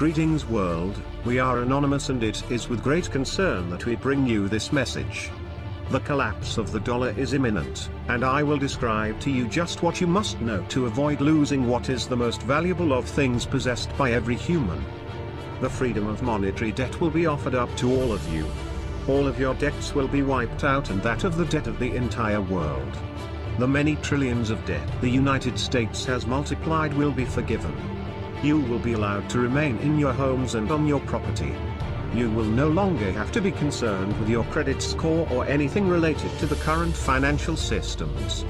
Greetings world, we are Anonymous and it is with great concern that we bring you this message. The collapse of the dollar is imminent, and I will describe to you just what you must know to avoid losing what is the most valuable of things possessed by every human. The freedom of monetary debt will be offered up to all of you. All of your debts will be wiped out and that of the debt of the entire world. The many trillions of debt the United States has multiplied will be forgiven. You will be allowed to remain in your homes and on your property. You will no longer have to be concerned with your credit score or anything related to the current financial systems.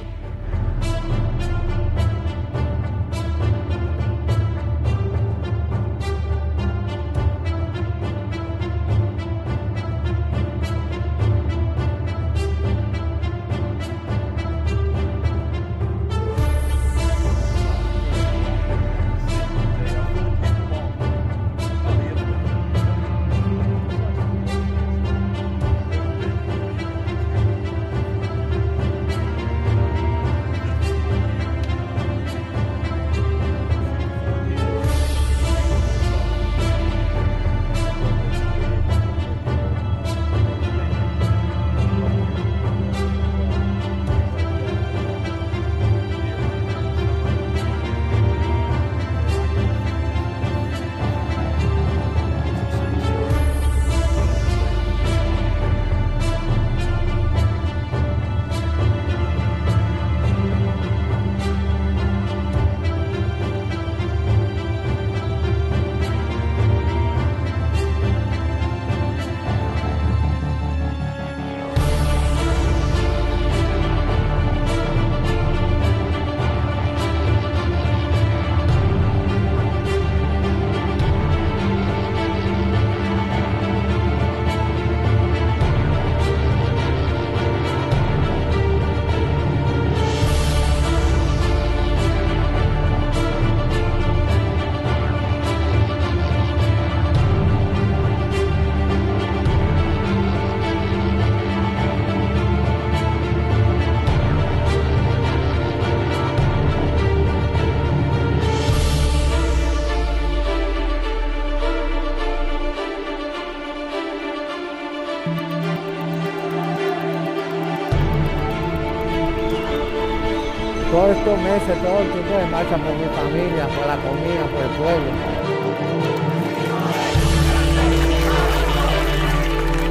Todos estos meses, todo el tiempo de marcha por mi familia, por la comida, por el pueblo.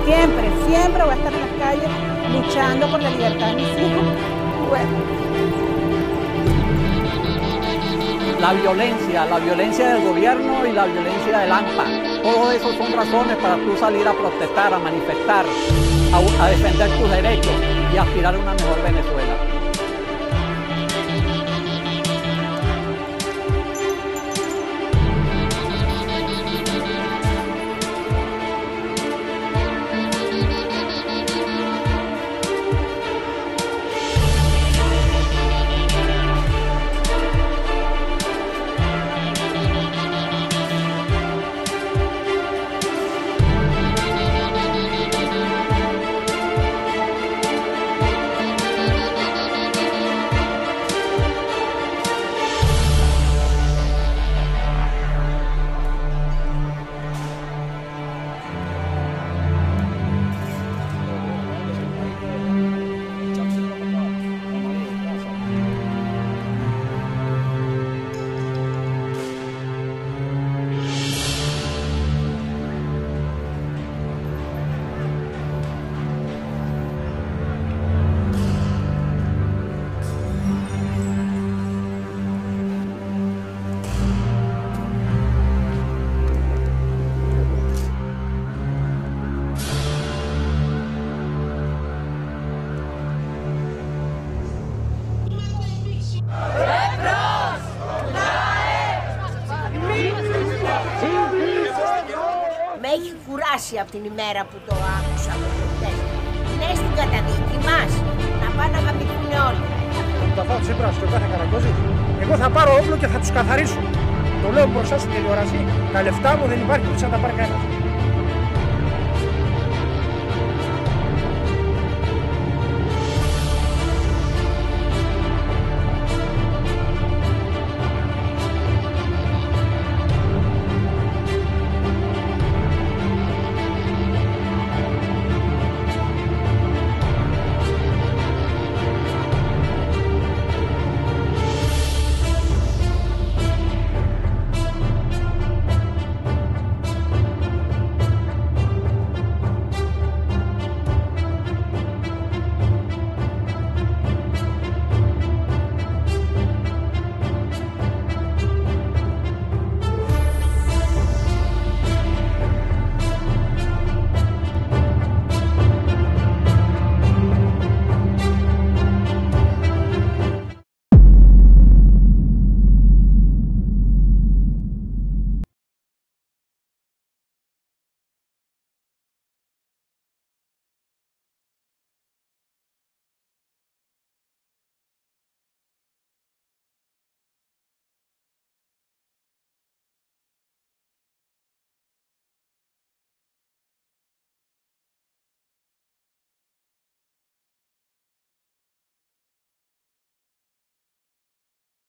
Siempre, siempre voy a estar en las calles luchando por la libertad de mis hijos. Bueno. La violencia, la violencia del gobierno y la violencia del AMPA. Todo eso son razones para tú salir a protestar, a manifestar, a, a defender tus derechos y aspirar a una mejor Venezuela. Έχει κουράσει από την ημέρα που το άκουσα από χτες. Είναι στην καταδίκη μας. Να πάνε να αγαπηθούν όλοι. Το θα Τσίπρας στο κάθε καραγκόζη. Εγώ θα πάρω όπλο και θα τους καθαρίσω. Το λέω μπροστά στην τηλεόραση. Τα λεφτά μου δεν υπάρχει που θα τα πάρει κανένας.